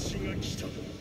私が来た。